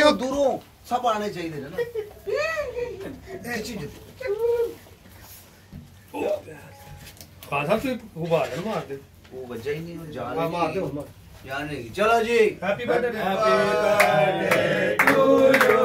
야 누룽 사부 안 해줘야 되잖아. 네 진짜. 가사수 고바 얼마 안 돼. वो बच्चा ही नहीं हो जा रही यहाँ नहीं चलो जी happy birthday happy birthday to you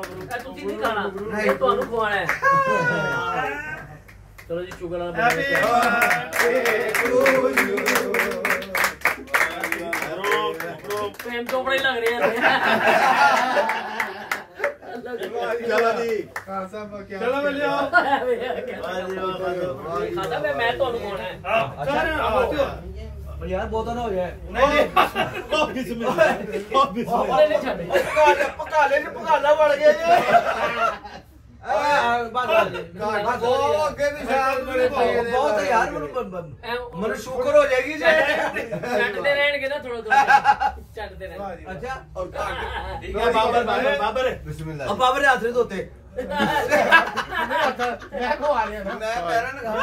ਇਹ ਤੁਸੀਂ ਨਹੀਂ ਖਾਣਾ। ਇਹ ਤੁਹਾਨੂੰ ਖਵਾਣਾ ਹੈ। ਹਾਂ। ਚਲੋ ਜੀ ਸ਼ੁਗਰ ਵਾਲਾ ਹੈਪੀ ਪ੍ਰੇਮ ਤੋਂ ਬੜੇ ਲੱਗ ਰਹੇ ਆ। ਚਲੋ ਜੀ ਚਲੋ ਮਿਲਿਓ ਖਾਦਾ ਮੈਂ ਤੁਹਾਨੂੰ ਖਵਾਣਾ ਹੈ। ਆ ਚਾਰ ਯਾਰ ਬਹੁਤਾ ਨਾ ਹੋ ਜਾਏ। ਨਹੀਂ ਉਹ ਬਿਸਮਿਲ੍ਲਾ ਉਹ ਬਿਸਮਿਲ੍ਲਾ ਉਹਨੇ ਨਹੀਂ ਛੱਡੇ। ਪਕਾਲੇ ਚ ਪਕਾਲਾ ਵੜ ਗਿਆ ਜੀ ਨੂੰ ਨਹੀਂ ਨੇ ਬਹੁਤ ਯਾਰ ਮੈਨੂੰ ਮੈਨੂੰ ਸ਼ੁਕਰ ਹੋ ਜਾਏਗੀ ਜੀ। ਛੱਡਦੇ ਰਹਿਣਗੇ ਨਾ ਥੋੜਾ ਥੋੜਾ ਛੱਡਦੇ ਰਹਿਣਗੇ। ਅੱਛਾ ਔਰ ਠੀਕ ਹੈ ਬਾਬਰ ਬਾਬਰ ਬਾਬਰ। ਬਿਸਮਿਲ੍ਲਾ ਅਬ ਬਾਬਰ ਨੇ ਹੱਥ ਨਹੀਂ ਧੋਤੇ। ਮੈਂ ਖਵਾ ਰਿਹਾ ਮੈਂ ਪੈਰਾਂ ਨੂੰ ਖਾ ਉਹ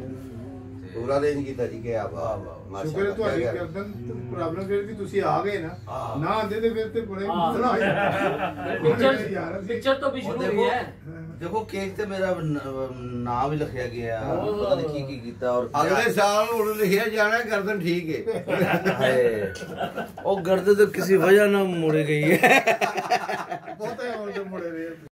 ਪੂਰਾ ਰੇਂਜ ਕੀਤਾ ਜੀ ਕੀ ਬਾਤ ਸ਼ੁਕਰ ਹੈ ਤੁਹਾਡੀ ਗਰਦਨ ਪ੍ਰੋਬਲਮ ਫਿਰ ਵੀ ਤੁਸੀਂ ਆ ਗਏ ਨਾ। ਹਾਂ। ਨਾ ਆਂਦੇ ਤੇ ਫਿਰ ਤੇ ਬੜੇ ਹਾਂ। ਮੁਸ਼ਕਲ ਹੋ ਜਾਣਾ ਪਿਕਚਰ ਪਿਕਚਰ ਤੋਂ ਵੀ ਸ਼ੁਰੂ ਹੋਈ ਹੈ। ਦੇਖੋ ਕੇਕ ਤੇ ਮੇਰਾ ਨਾਮ ਵੀ ਲਿਖਿਆ ਗਿਆ। ਪਤਾ ਨਹੀਂ ਕੀ ਕੀ ਕੀਤਾ ਔਰ ਅਗਲੇ ਸਾਲ ਹੁਣ ਲਿਖਿਆ ਜਾਣਾ ਗਰਦਨ ਠੀਕ ਹੈ ਹਾਏ। ਉਹ ਗਰਦ ਤੇ ਕਿਸੇ ਵਜ੍ਹਾ ਨਾਲ ਮੁੜ ਗਈ ਹੈ। ਬਹੁਤਾ ਹੁਣ ਮੁੜੇ।